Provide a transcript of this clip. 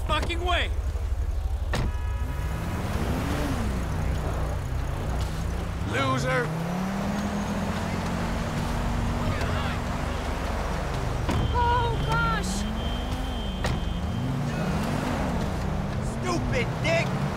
whole fucking way! Loser! Oh, gosh! Stupid dick!